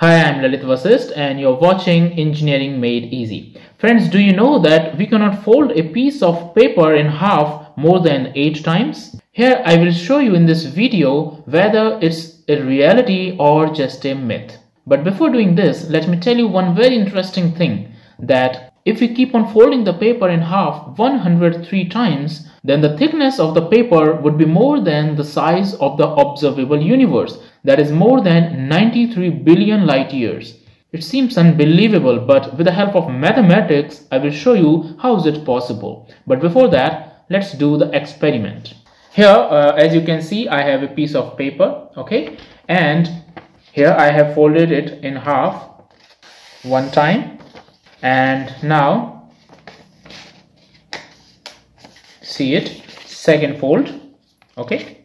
Hi, I'm Lalit Vasist and you're watching Engineering Made Easy. Friends, do you know that we cannot fold a piece of paper in half more than 8 times? Here I will show you in this video whether it's a reality or just a myth. But before doing this, let me tell you one very interesting thing that if we keep on folding the paper in half 103 times, then the thickness of the paper would be more than the size of the observable universe that is more than 93 billion light years. It seems unbelievable, but with the help of mathematics, I will show you how is it possible. But before that, let's do the experiment. Here, uh, as you can see, I have a piece of paper, okay? And here I have folded it in half one time. And now, see it, second fold, okay?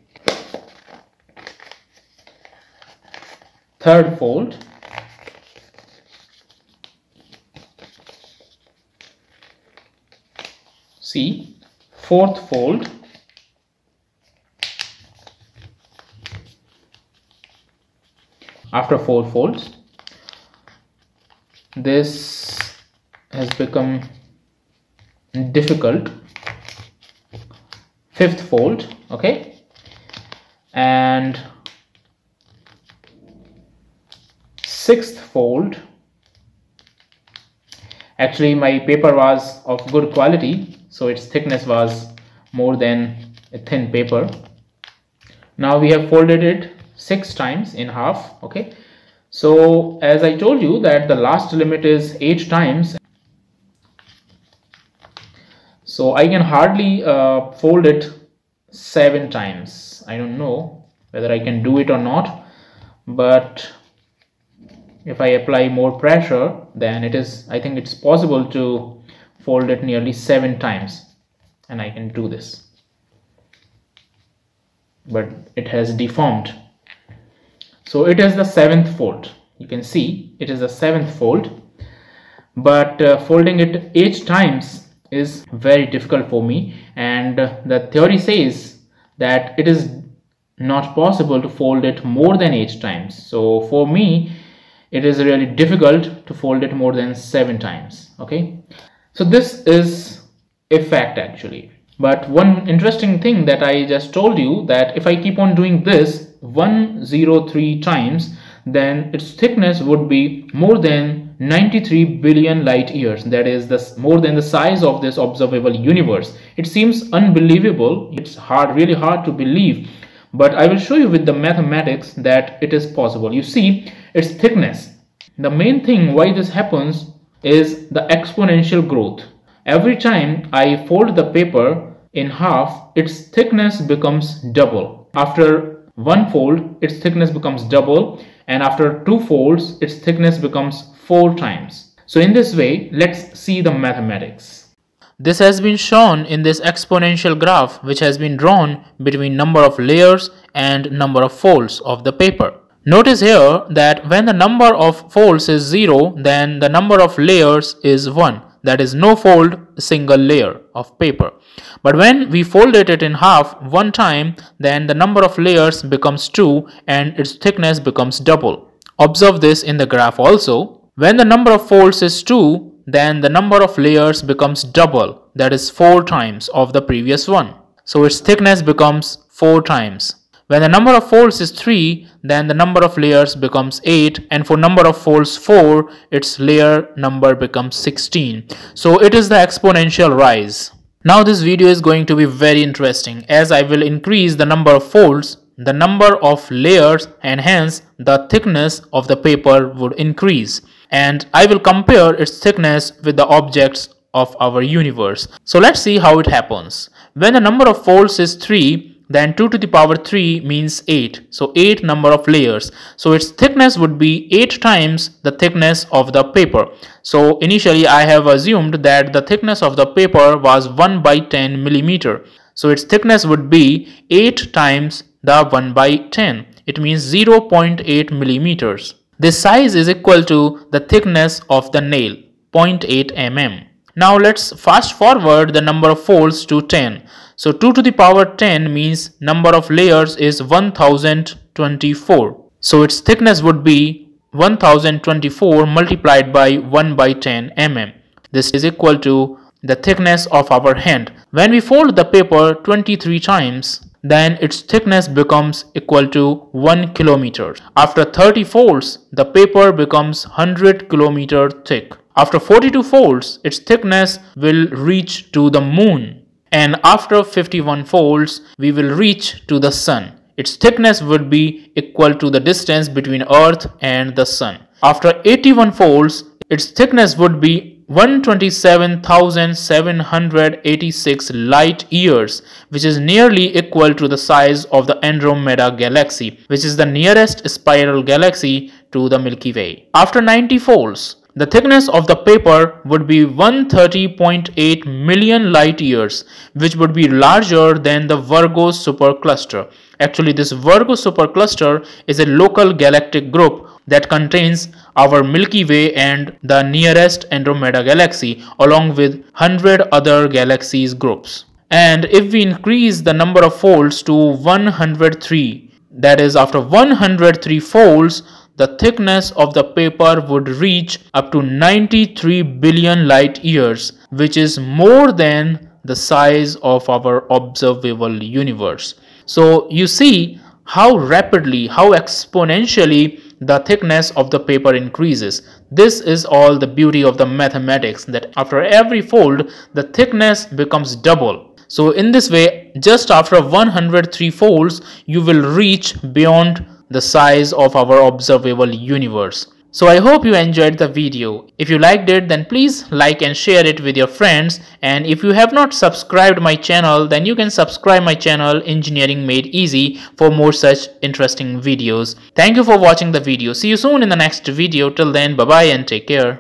third fold see fourth fold after four folds this has become difficult. Fifth fold okay? And sixth fold actually my paper was of good quality so its thickness was more than a thin paper. Now we have folded it six times in half okay? So as I told you that the last limit is eight times so I can hardly uh, fold it seven times. I don't know whether I can do it or not but if I apply more pressure then it is I think it's possible to fold it nearly seven times and I can do this. But it has deformed. So it is the seventh fold. You can see it is the seventh fold but uh, folding it eight times is very difficult for me. And the theory says that it is not possible to fold it more than eight times. So for me it is really difficult to fold it more than seven times. Okay? So this is a fact actually. But one interesting thing that I just told you that if I keep on doing this 103 times then its thickness would be more than 93 billion light years that is the more than the size of this observable universe it seems unbelievable it's hard really hard to believe but I will show you with the mathematics that it is possible. You see its thickness. The main thing why this happens is the exponential growth. Every time I fold the paper in half, its thickness becomes double. After one fold, its thickness becomes double and after two folds, its thickness becomes four times. So in this way, let's see the mathematics. This has been shown in this exponential graph which has been drawn between number of layers and number of folds of the paper. Notice here that when the number of folds is 0 then the number of layers is 1 that is no fold single layer of paper. But when we folded it in half one time then the number of layers becomes 2 and its thickness becomes double. Observe this in the graph also. When the number of folds is 2 then the number of layers becomes double that is 4 times of the previous one. So its thickness becomes 4 times. When the number of folds is 3 then the number of layers becomes 8 and for number of folds 4 its layer number becomes 16. So it is the exponential rise. Now this video is going to be very interesting as I will increase the number of folds the number of layers and hence the thickness of the paper would increase. And I will compare its thickness with the objects of our universe. So let's see how it happens. When the number of folds is 3 then 2 to the power 3 means 8 so 8 number of layers. So its thickness would be 8 times the thickness of the paper. So initially I have assumed that the thickness of the paper was 1 by 10 millimeter. So its thickness would be 8 times the 1 by 10. It means 0.8 millimeters. This size is equal to the thickness of the nail 0.8 mm. Now let's fast forward the number of folds to 10. So 2 to the power 10 means number of layers is 1024. So its thickness would be 1024 multiplied by 1 by 10 mm. This is equal to the thickness of our hand. When we fold the paper 23 times, then its thickness becomes equal to 1 kilometer. After 30 folds, the paper becomes 100 kilometer thick. After 42 folds, its thickness will reach to the moon. And after 51 folds, we will reach to the sun. Its thickness would be equal to the distance between earth and the sun. After 81 folds, its thickness would be 127,786 light years, which is nearly equal to the size of the Andromeda galaxy, which is the nearest spiral galaxy to the Milky Way. After 90 folds, the thickness of the paper would be 130.8 million light years, which would be larger than the Virgo supercluster. Actually, this Virgo supercluster is a local galactic group that contains our Milky Way and the nearest Andromeda galaxy along with 100 other galaxies groups. And if we increase the number of folds to 103, that is after 103 folds, the thickness of the paper would reach up to 93 billion light years, which is more than the size of our observable universe. So you see how rapidly, how exponentially the thickness of the paper increases. This is all the beauty of the mathematics that after every fold, the thickness becomes double. So in this way, just after 103 folds, you will reach beyond the size of our observable universe. So I hope you enjoyed the video. If you liked it then please like and share it with your friends and if you have not subscribed my channel then you can subscribe my channel Engineering Made Easy for more such interesting videos. Thank you for watching the video. See you soon in the next video. Till then bye bye and take care.